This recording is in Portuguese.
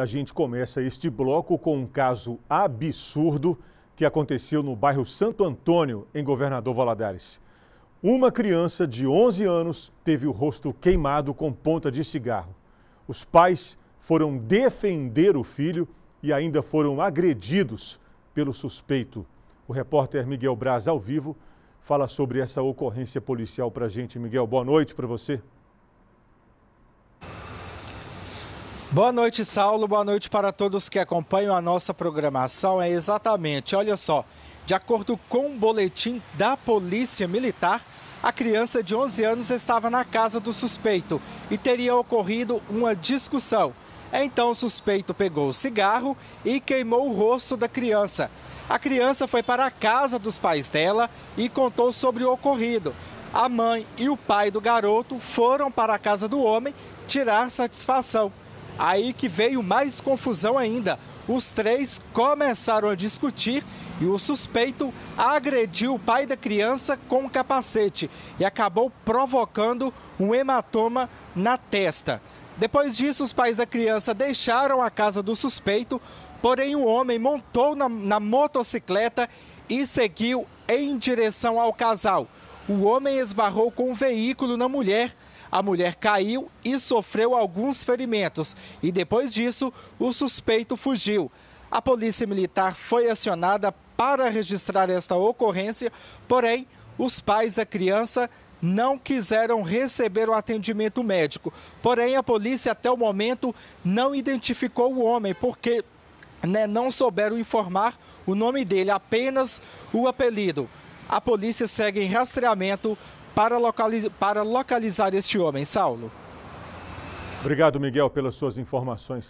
A gente começa este bloco com um caso absurdo que aconteceu no bairro Santo Antônio, em Governador Valadares. Uma criança de 11 anos teve o rosto queimado com ponta de cigarro. Os pais foram defender o filho e ainda foram agredidos pelo suspeito. O repórter Miguel Braz, ao vivo, fala sobre essa ocorrência policial para a gente. Miguel, boa noite para você. Boa noite, Saulo. Boa noite para todos que acompanham a nossa programação. É exatamente, olha só, de acordo com o um boletim da Polícia Militar, a criança de 11 anos estava na casa do suspeito e teria ocorrido uma discussão. Então o suspeito pegou o cigarro e queimou o rosto da criança. A criança foi para a casa dos pais dela e contou sobre o ocorrido. A mãe e o pai do garoto foram para a casa do homem tirar satisfação. Aí que veio mais confusão ainda. Os três começaram a discutir e o suspeito agrediu o pai da criança com um capacete e acabou provocando um hematoma na testa. Depois disso, os pais da criança deixaram a casa do suspeito, porém o homem montou na, na motocicleta e seguiu em direção ao casal. O homem esbarrou com o veículo na mulher a mulher caiu e sofreu alguns ferimentos e depois disso o suspeito fugiu. A polícia militar foi acionada para registrar esta ocorrência, porém os pais da criança não quiseram receber o atendimento médico. Porém, a polícia até o momento não identificou o homem, porque né, não souberam informar o nome dele, apenas o apelido. A polícia segue em rastreamento para, localizar, para localizar este homem. Saulo. Obrigado, Miguel, pelas suas informações.